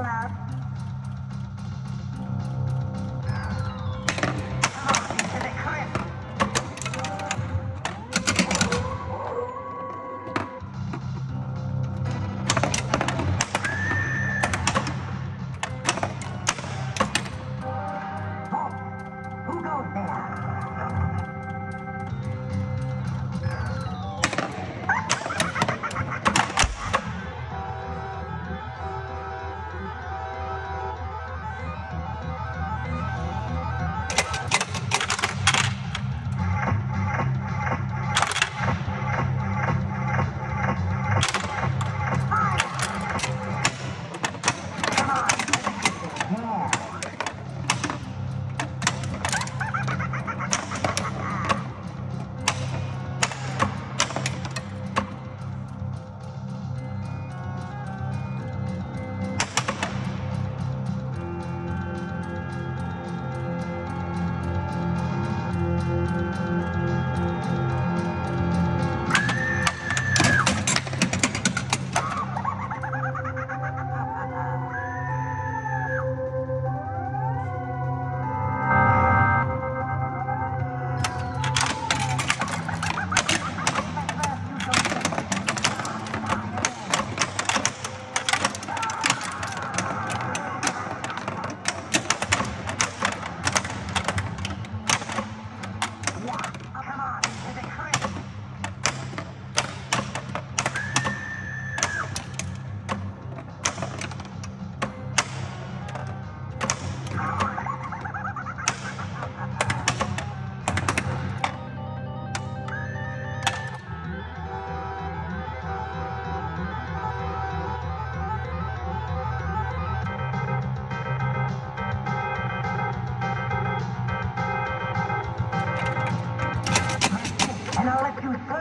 club? Who goes there?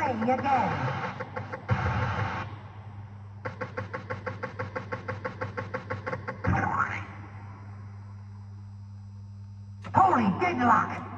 You slay again. Holy deadlock!